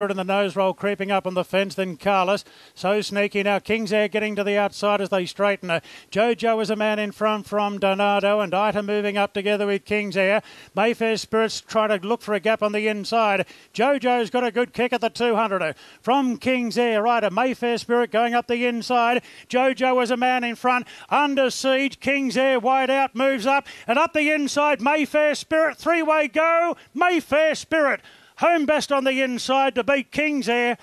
in the nose roll creeping up on the fence, then Carlos. So sneaky now. King's Air getting to the outside as they straighten her. Jojo is a man in front from Donado and Ita moving up together with King's Air. Mayfair Spirits try to look for a gap on the inside. Jojo's got a good kick at the 200 from King's Air. Right, a Mayfair Spirit going up the inside. Jojo is a man in front. Under siege. King's Air wide out moves up and up the inside. Mayfair Spirit three way go. Mayfair Spirit. Home best on the inside to beat King's Air.